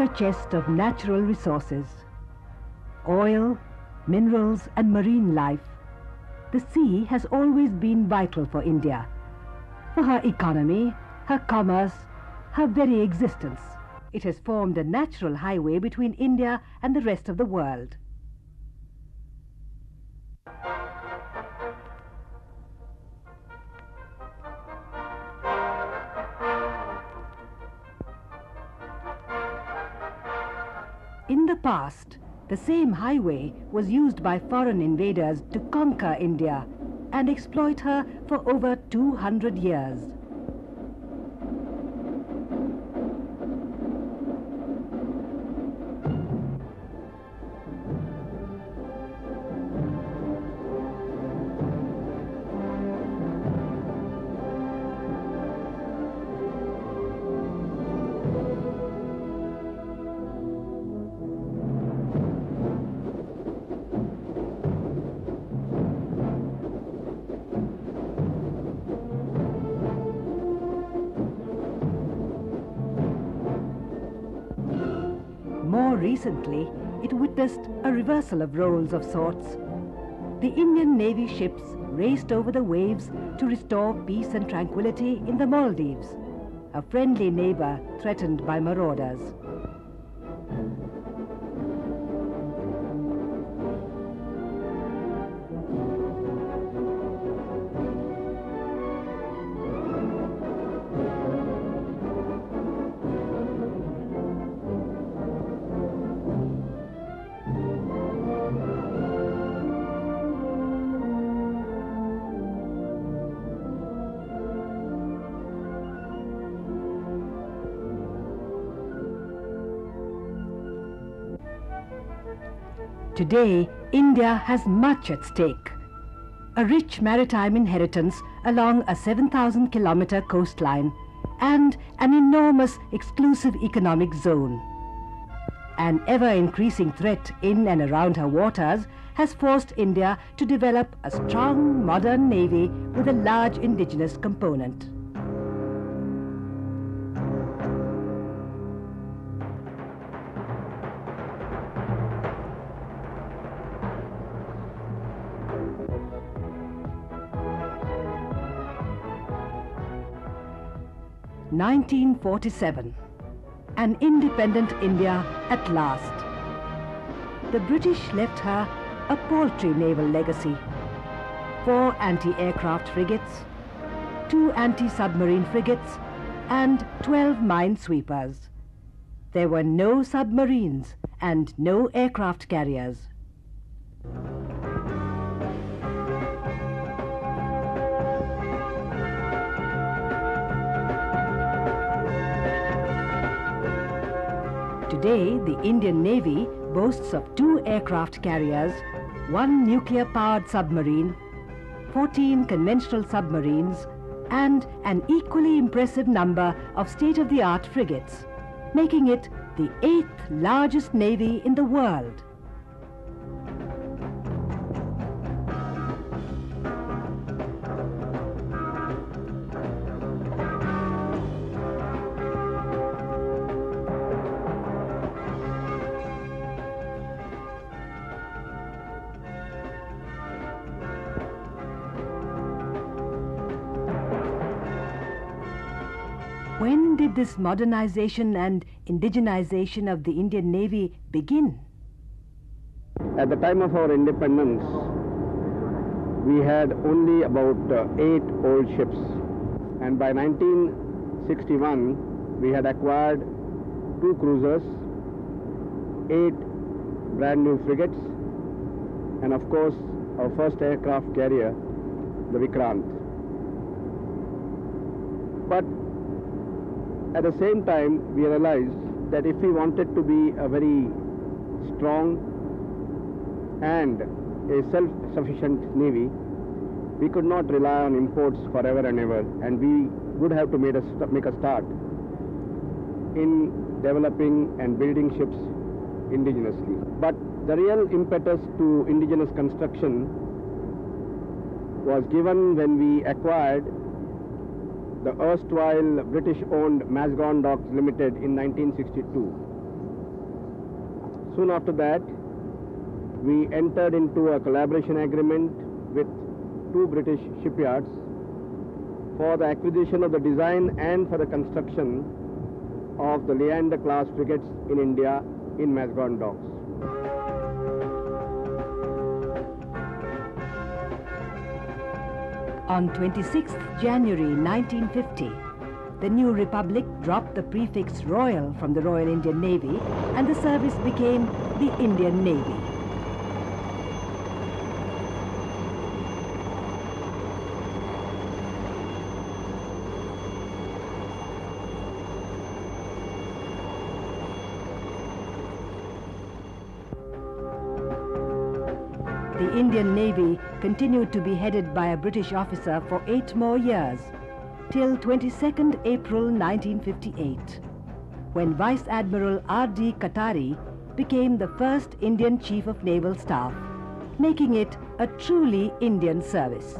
treasure chest of natural resources. Oil, minerals and marine life. The sea has always been vital for India. For her economy, her commerce, her very existence. It has formed a natural highway between India and the rest of the world. Past, the same highway was used by foreign invaders to conquer India and exploit her for over 200 years. Recently, it witnessed a reversal of roles of sorts. The Indian Navy ships raced over the waves to restore peace and tranquility in the Maldives, a friendly neighbor threatened by marauders. Today, India has much at stake. A rich maritime inheritance along a 7,000 kilometer coastline and an enormous exclusive economic zone. An ever increasing threat in and around her waters has forced India to develop a strong modern navy with a large indigenous component. Nineteen forty-seven. An independent India at last. The British left her a paltry naval legacy. Four anti-aircraft frigates, two anti-submarine frigates, and 12 minesweepers. There were no submarines and no aircraft carriers. Today, the Indian Navy boasts of two aircraft carriers, one nuclear-powered submarine, 14 conventional submarines, and an equally impressive number of state-of-the-art frigates, making it the eighth largest navy in the world. Did this modernization and indigenization of the Indian Navy begin? At the time of our independence, we had only about uh, eight old ships. And by 1961, we had acquired two cruisers, eight brand new frigates, and of course, our first aircraft carrier, the Vikrant. But at the same time, we realized that if we wanted to be a very strong and a self-sufficient navy, we could not rely on imports forever and ever, and we would have to make a, make a start in developing and building ships indigenously. But the real impetus to indigenous construction was given when we acquired the erstwhile British-owned Mazagon Docks Limited in 1962. Soon after that, we entered into a collaboration agreement with two British shipyards for the acquisition of the design and for the construction of the Leander class frigates in India in Mazagon docks. On 26 January 1950, the new republic dropped the prefix Royal from the Royal Indian Navy and the service became the Indian Navy. The Indian Navy continued to be headed by a British officer for eight more years, till 22nd April 1958, when Vice Admiral R.D. Katari became the first Indian Chief of Naval Staff, making it a truly Indian service.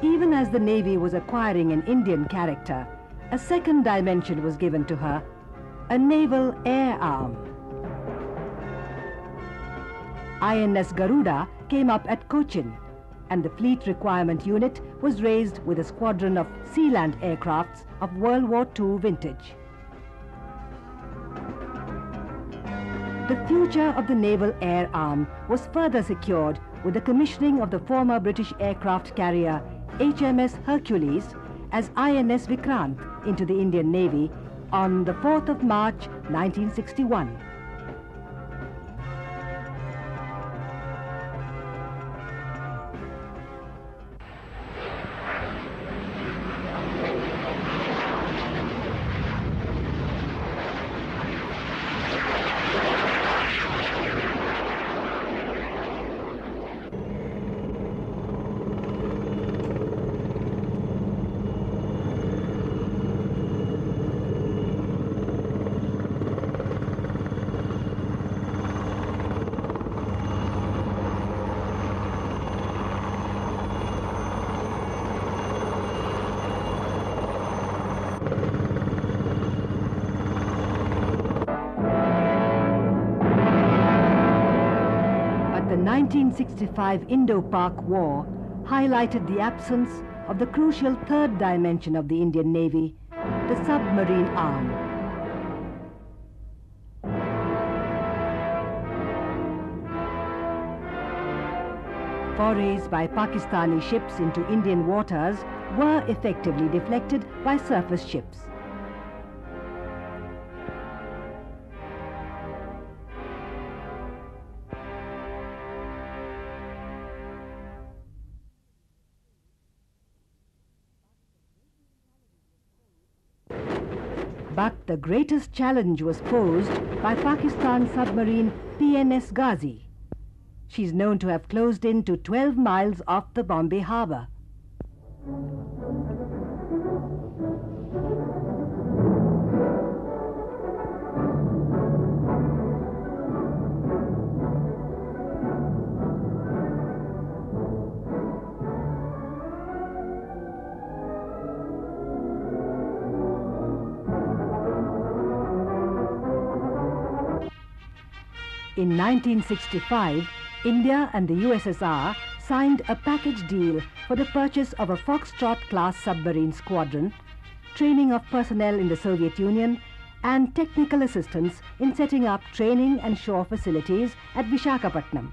Even as the Navy was acquiring an Indian character, a second dimension was given to her, a naval air arm. INS Garuda came up at Cochin, and the Fleet Requirement Unit was raised with a squadron of Sealand aircrafts of World War II vintage. The future of the Naval Air Arm was further secured with the commissioning of the former British aircraft carrier HMS Hercules as INS Vikrant into the Indian Navy on the 4th of March 1961. 1965 Indo-Pak War highlighted the absence of the crucial third dimension of the Indian Navy, the submarine arm. Forays by Pakistani ships into Indian waters were effectively deflected by surface ships. The greatest challenge was posed by Pakistan submarine PNS Ghazi. She's known to have closed in to 12 miles off the Bombay harbour. In 1965, India and the USSR signed a package deal for the purchase of a Foxtrot-class submarine squadron, training of personnel in the Soviet Union, and technical assistance in setting up training and shore facilities at Vishakhapatnam.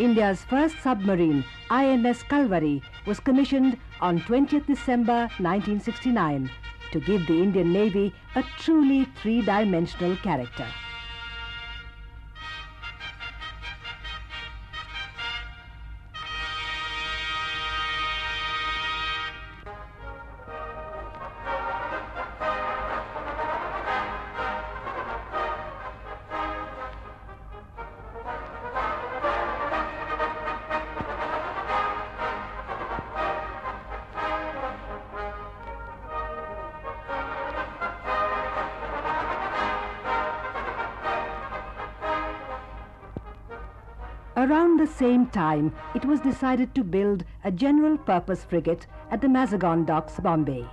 India's first submarine, INS Kalvari, was commissioned on 20th December 1969 to give the Indian Navy a truly three-dimensional character. Around the same time, it was decided to build a general purpose frigate at the Mazagon Docks, Bombay.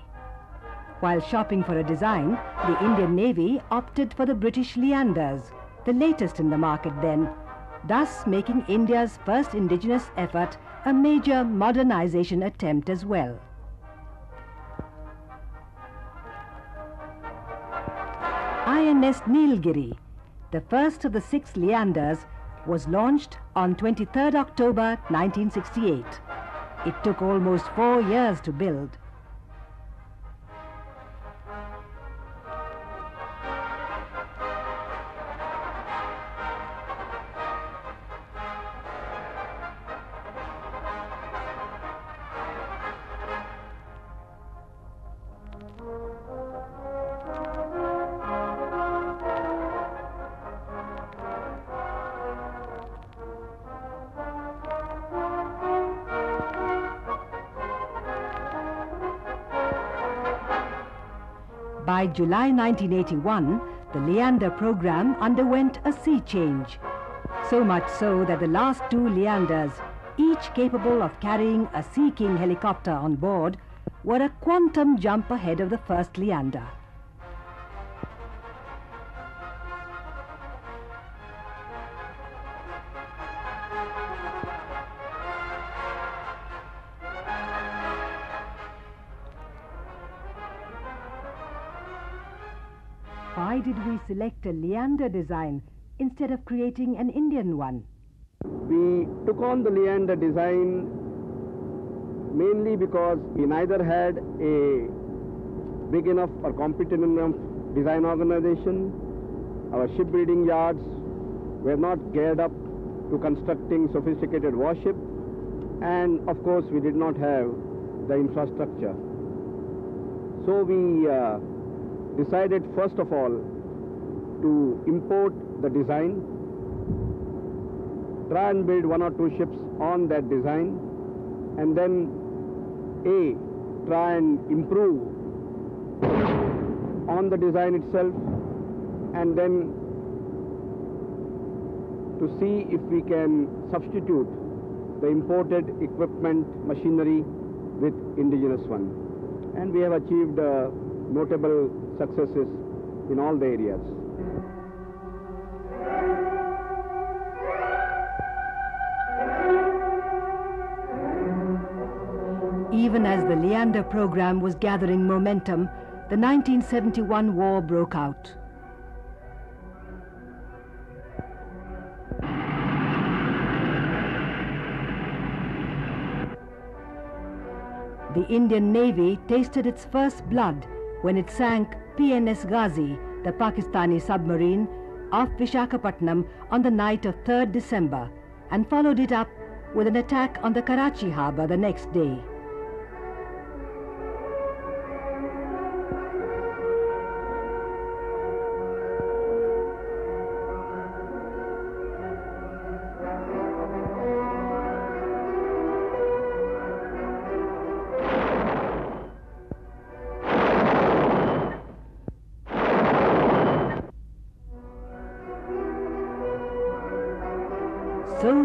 While shopping for a design, the Indian Navy opted for the British Leanders, the latest in the market then, thus making India's first indigenous effort a major modernization attempt as well. INS Nilgiri, the first of the six Leanders, was launched on 23 October 1968. It took almost four years to build. By July 1981, the Leander program underwent a sea change. So much so that the last two Leanders, each capable of carrying a Sea King helicopter on board, were a quantum jump ahead of the first Leander. Select a Leander design instead of creating an Indian one? We took on the Leander design mainly because we neither had a big enough or competent enough design organization. Our shipbuilding yards were not geared up to constructing sophisticated warship and of course we did not have the infrastructure. So we uh, decided first of all to import the design, try and build one or two ships on that design, and then A, try and improve on the design itself, and then to see if we can substitute the imported equipment, machinery with indigenous one. And we have achieved uh, notable successes in all the areas. Even as the Leander program was gathering momentum, the 1971 war broke out. The Indian Navy tasted its first blood when it sank PNS Ghazi, the Pakistani submarine, off Vishakhapatnam on the night of 3rd December and followed it up with an attack on the Karachi harbour the next day.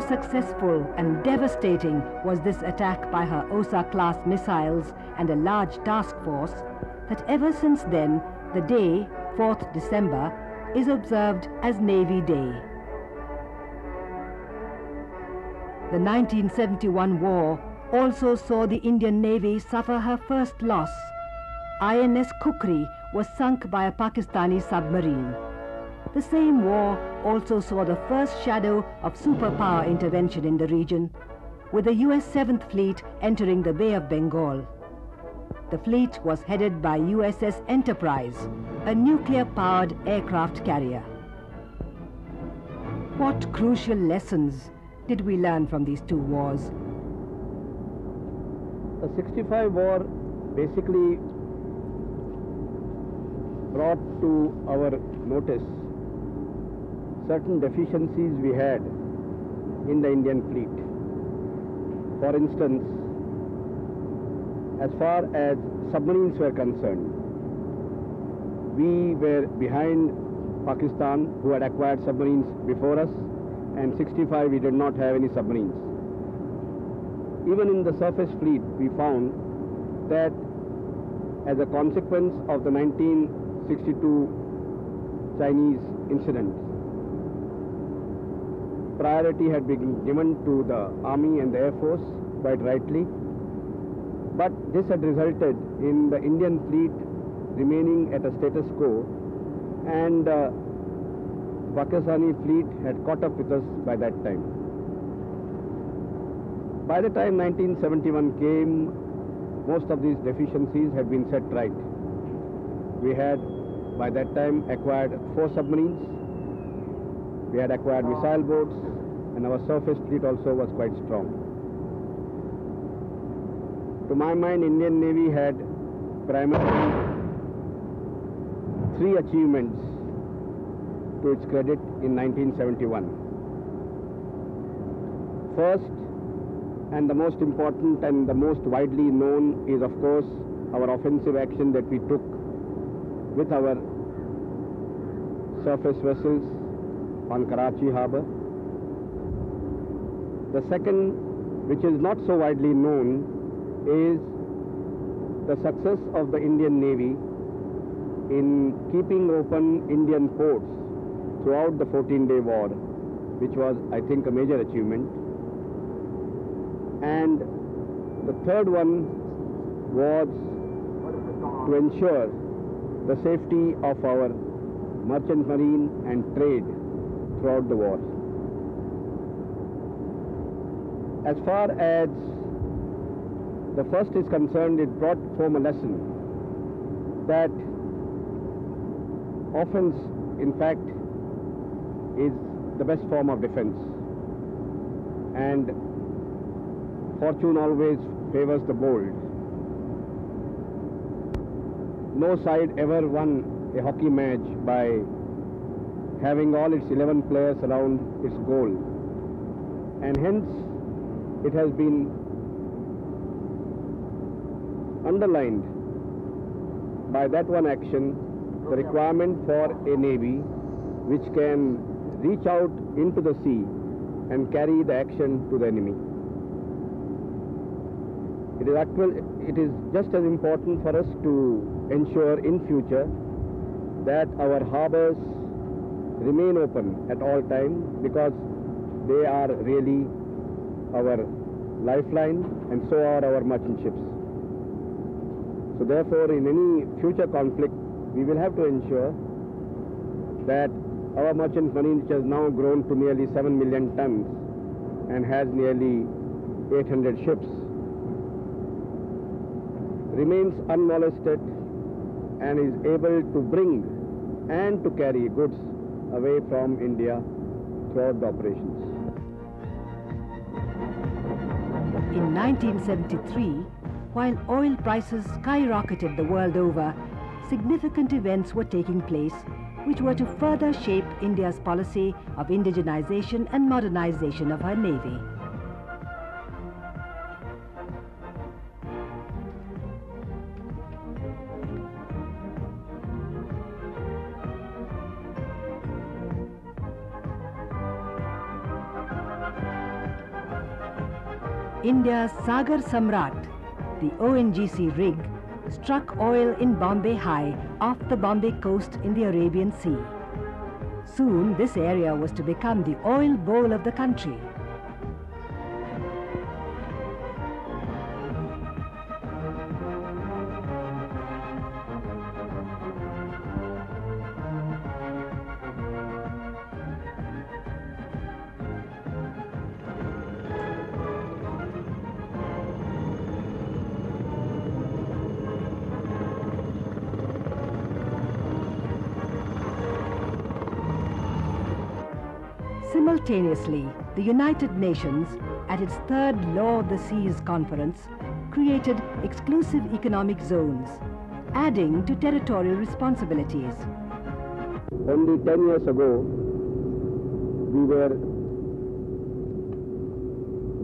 Successful and devastating was this attack by her OSA-class missiles and a large task force that ever since then, the day, 4th December, is observed as Navy Day. The 1971 war also saw the Indian Navy suffer her first loss. INS Kukri was sunk by a Pakistani submarine. The same war also saw the first shadow of superpower intervention in the region, with the US 7th Fleet entering the Bay of Bengal. The fleet was headed by USS Enterprise, a nuclear-powered aircraft carrier. What crucial lessons did we learn from these two wars? The 65 war basically brought to our notice certain deficiencies we had in the Indian fleet. For instance, as far as submarines were concerned, we were behind Pakistan who had acquired submarines before us and 65 we did not have any submarines. Even in the surface fleet we found that as a consequence of the 1962 Chinese incident. Priority had been given to the Army and the Air Force, quite rightly, but this had resulted in the Indian fleet remaining at a status quo and uh, Pakistani fleet had caught up with us by that time. By the time 1971 came, most of these deficiencies had been set right. We had by that time acquired four submarines, we had acquired missile boats, and our surface fleet also was quite strong. To my mind, Indian Navy had primarily three achievements to its credit in 1971. First, and the most important and the most widely known is of course our offensive action that we took with our surface vessels on Karachi harbor. The second, which is not so widely known, is the success of the Indian Navy in keeping open Indian ports throughout the 14-day war, which was, I think, a major achievement. And the third one was to ensure the safety of our merchant marine and trade throughout the war. As far as the first is concerned, it brought home a lesson that offense, in fact, is the best form of defense. And fortune always favors the bold. No side ever won a hockey match by having all its 11 players around its goal. And hence, it has been underlined by that one action the requirement for a navy which can reach out into the sea and carry the action to the enemy. It is actual, it is just as important for us to ensure in future that our harbors remain open at all times because they are really our lifeline and so are our merchant ships. So therefore in any future conflict we will have to ensure that our merchant marine which has now grown to nearly 7 million tons and has nearly 800 ships remains unmolested and is able to bring and to carry goods away from India throughout the operations. In 1973, while oil prices skyrocketed the world over, significant events were taking place which were to further shape India's policy of indigenization and modernization of her navy. India's Sagar Samrat, the ONGC rig, struck oil in Bombay High off the Bombay coast in the Arabian Sea. Soon this area was to become the oil bowl of the country. Simultaneously, the United Nations, at its third Law of the Seas conference, created exclusive economic zones, adding to territorial responsibilities. Only 10 years ago, we were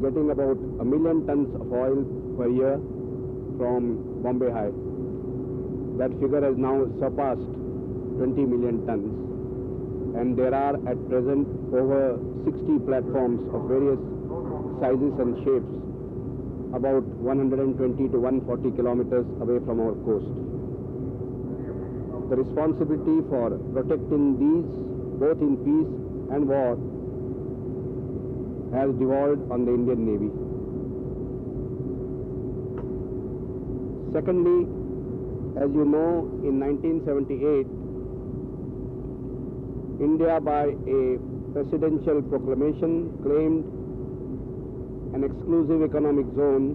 getting about a million tons of oil per year from Bombay High. That figure has now surpassed 20 million tons and there are at present over 60 platforms of various sizes and shapes about 120 to 140 kilometers away from our coast. the responsibility for protecting these, both in peace and war, has devolved on the Indian Navy. Secondly, as you know, in 1978, India by a presidential proclamation claimed an exclusive economic zone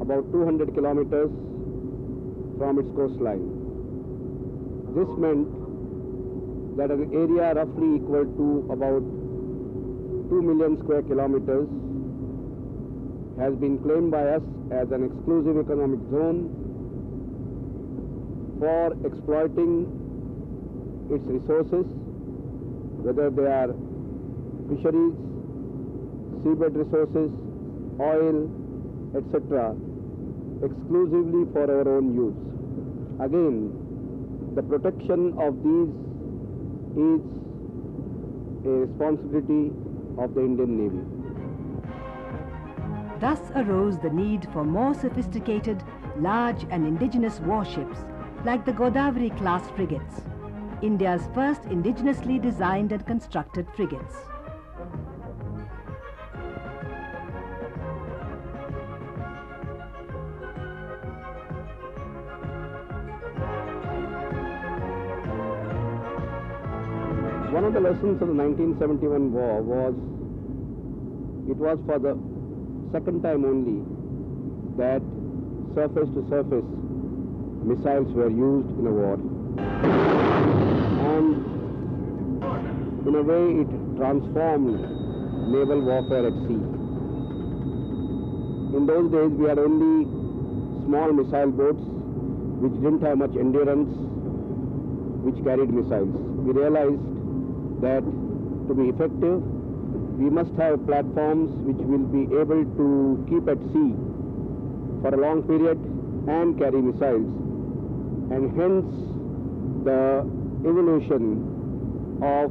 about 200 kilometers from its coastline. This meant that an area roughly equal to about 2 million square kilometers has been claimed by us as an exclusive economic zone for exploiting its resources, whether they are fisheries, seabed resources, oil, etc., exclusively for our own use. Again, the protection of these is a responsibility of the Indian Navy. Thus arose the need for more sophisticated, large and indigenous warships like the Godavari class frigates, India's first indigenously designed and constructed frigates. One of the lessons of the 1971 war was it was for the second time only that surface to surface missiles were used in a war. And in a way it transformed naval warfare at sea. In those days we had only small missile boats which didn't have much endurance which carried missiles. We realized that to be effective, we must have platforms which will be able to keep at sea for a long period and carry missiles. And hence the evolution of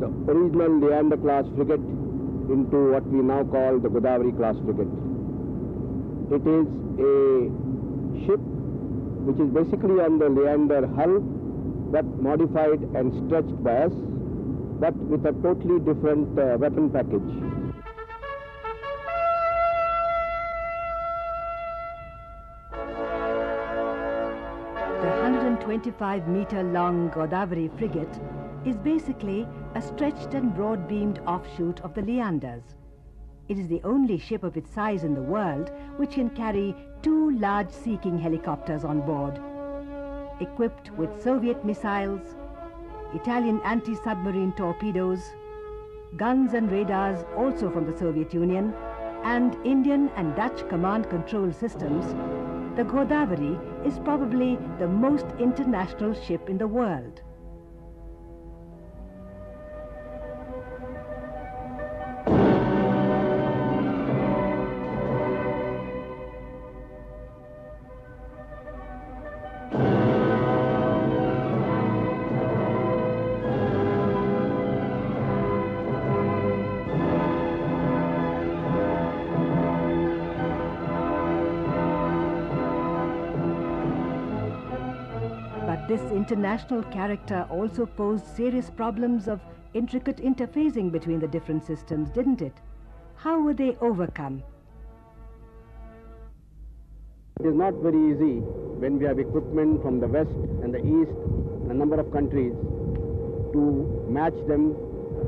the original Leander class frigate into what we now call the Godavari class frigate. It is a ship which is basically on the Leander hull but modified and stretched by us, but with a totally different uh, weapon package. 125 meter long Godavari frigate is basically a stretched and broad beamed offshoot of the Leanders. It is the only ship of its size in the world which can carry two large Sea King helicopters on board. Equipped with Soviet missiles, Italian anti-submarine torpedoes, guns and radars also from the Soviet Union, and Indian and Dutch command control systems, the Godavari is probably the most international ship in the world. International character also posed serious problems of intricate interfacing between the different systems, didn't it? How were they overcome? It is not very easy when we have equipment from the west and the east, and a number of countries, to match them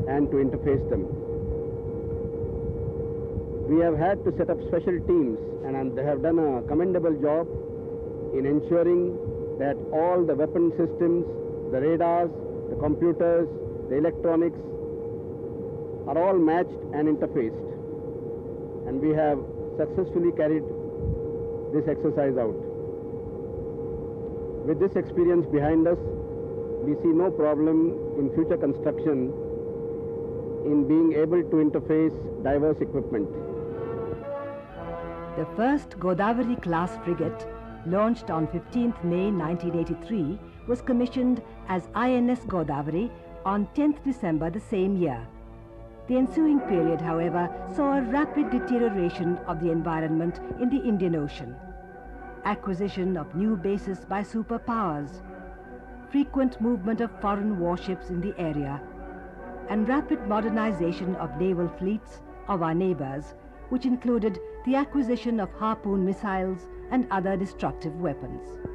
and to interface them. We have had to set up special teams, and they have done a commendable job in ensuring that all the weapon systems, the radars, the computers, the electronics are all matched and interfaced. And we have successfully carried this exercise out. With this experience behind us, we see no problem in future construction in being able to interface diverse equipment. The first Godavari class frigate, launched on 15th May 1983, was commissioned as INS Godavari on 10th December the same year. The ensuing period, however, saw a rapid deterioration of the environment in the Indian Ocean. acquisition of new bases by superpowers, frequent movement of foreign warships in the area, and rapid modernization of naval fleets of our neighbors, which included the acquisition of harpoon missiles and other destructive weapons.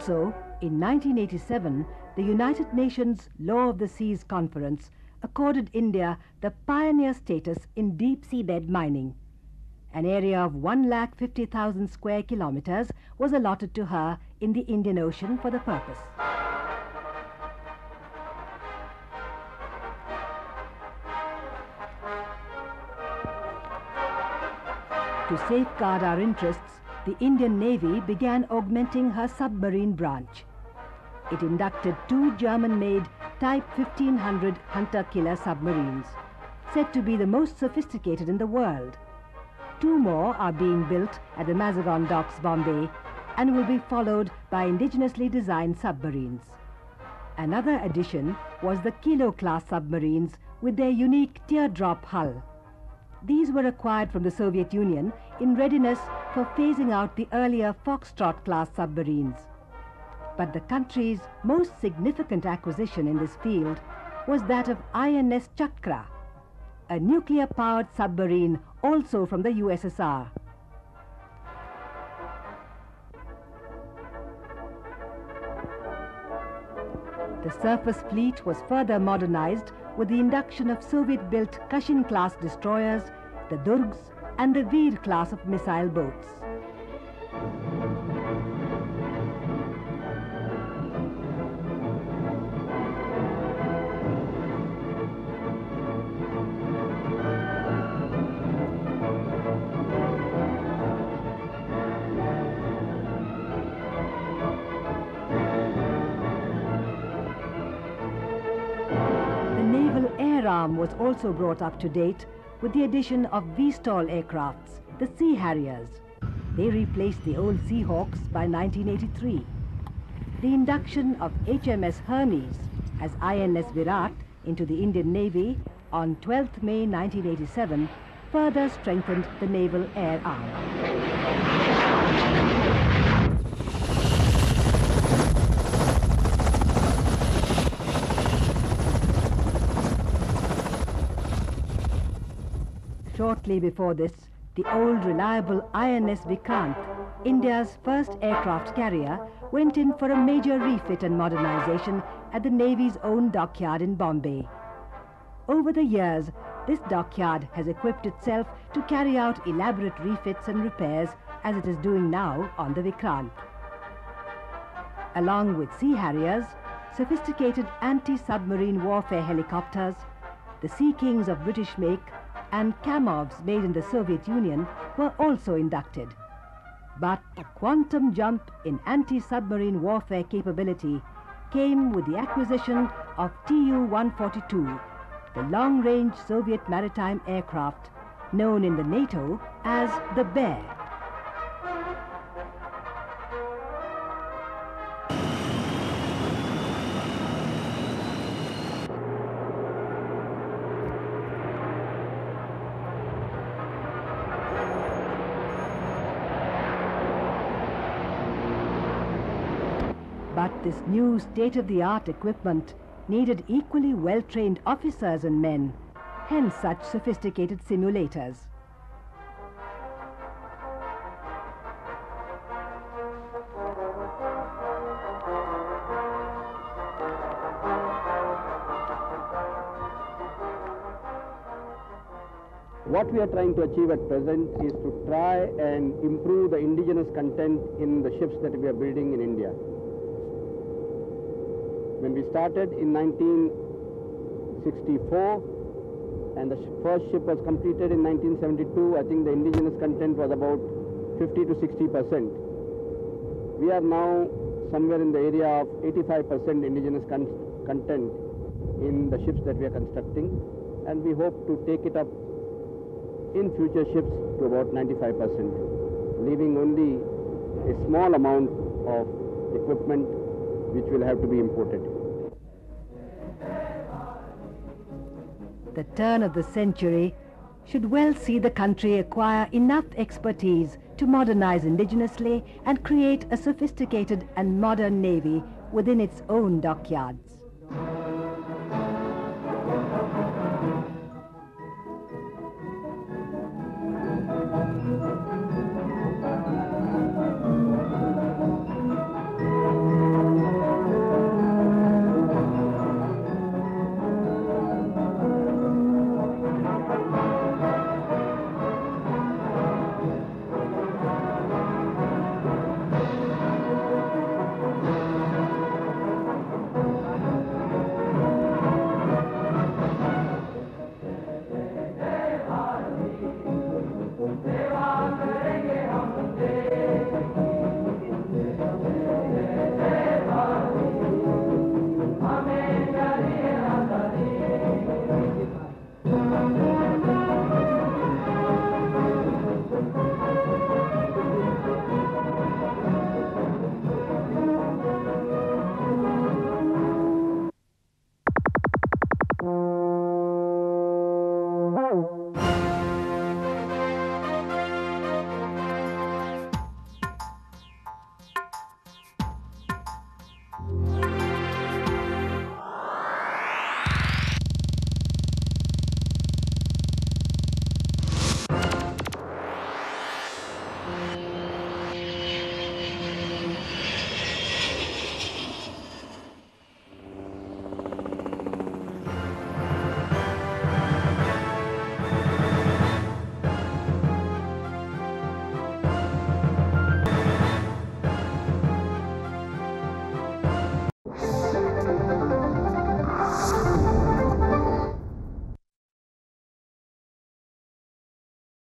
Also, in 1987, the United Nations Law of the Seas Conference accorded India the pioneer status in deep seabed mining. An area of 1,50,000 square kilometers was allotted to her in the Indian Ocean for the purpose. To safeguard our interests, the Indian Navy began augmenting her submarine branch. It inducted two German-made Type 1500 hunter-killer submarines, said to be the most sophisticated in the world. Two more are being built at the Mazagon Docks, Bombay, and will be followed by indigenously designed submarines. Another addition was the Kilo-class submarines with their unique teardrop hull. These were acquired from the Soviet Union in readiness for phasing out the earlier Foxtrot-class submarines. But the country's most significant acquisition in this field was that of INS Chakra, a nuclear-powered submarine also from the USSR. The surface fleet was further modernized with the induction of Soviet-built Kashin-class destroyers, the Durgs, and the Veer class of missile boats. Was also brought up to date with the addition of V/STOL aircrafts, the Sea Harriers. They replaced the old Seahawks by 1983. The induction of HMS Hermes as INS Virat into the Indian Navy on 12th May 1987 further strengthened the naval air arm. Shortly before this, the old reliable INS Vikrant, India's first aircraft carrier, went in for a major refit and modernization at the Navy's own dockyard in Bombay. Over the years, this dockyard has equipped itself to carry out elaborate refits and repairs as it is doing now on the Vikrant. Along with Sea Harriers, sophisticated anti-submarine warfare helicopters, the Sea Kings of British make, and Kamovs made in the Soviet Union were also inducted. But a quantum jump in anti-submarine warfare capability came with the acquisition of Tu-142, the long-range Soviet maritime aircraft known in the NATO as the Bear. This new state-of-the-art equipment needed equally well-trained officers and men, hence such sophisticated simulators. What we are trying to achieve at present is to try and improve the indigenous content in the ships that we are building in India. When we started in 1964 and the first ship was completed in 1972, I think the indigenous content was about 50 to 60 percent. We are now somewhere in the area of 85 percent indigenous con- content in the ships that we are constructing and we hope to take it up in future ships to about 95 percent, leaving only a small amount of equipment which will have to be imported. The turn of the century should well see the country acquire enough expertise to modernize indigenously and create a sophisticated and modern navy within its own dockyards.